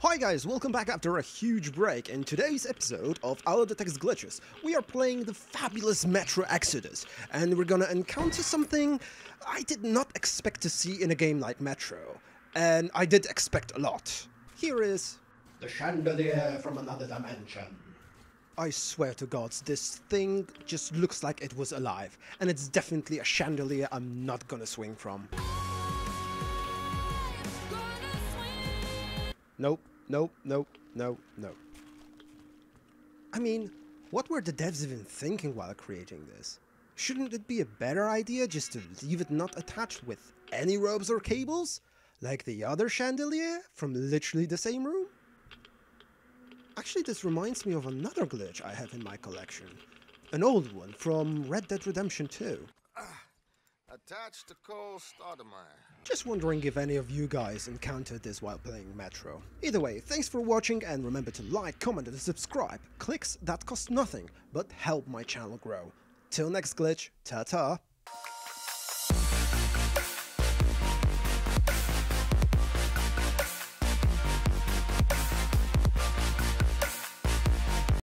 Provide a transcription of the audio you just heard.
Hi guys, welcome back after a huge break. In today's episode of Alu Detects Glitches, we are playing the fabulous Metro Exodus, and we're gonna encounter something I did not expect to see in a game like Metro, and I did expect a lot. Here is The chandelier from another dimension. I swear to gods, this thing just looks like it was alive, and it's definitely a chandelier I'm not gonna swing from. Nope, nope, nope, no, no. I mean, what were the devs even thinking while creating this? Shouldn't it be a better idea just to leave it not attached with any ropes or cables? Like the other chandelier from literally the same room? Actually, this reminds me of another glitch I have in my collection. An old one from Red Dead Redemption 2. Just wondering if any of you guys encountered this while playing Metro. Either way, thanks for watching and remember to like, comment and subscribe. Clicks that cost nothing, but help my channel grow. Till next glitch, ta-ta!